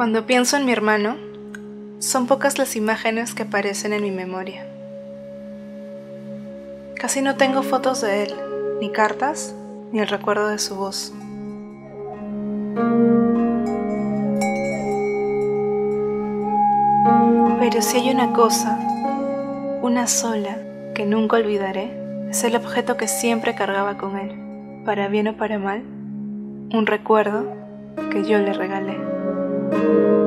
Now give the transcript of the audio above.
Cuando pienso en mi hermano, son pocas las imágenes que aparecen en mi memoria. Casi no tengo fotos de él, ni cartas, ni el recuerdo de su voz. Pero si hay una cosa, una sola, que nunca olvidaré, es el objeto que siempre cargaba con él, para bien o para mal, un recuerdo que yo le regalé. Thank you.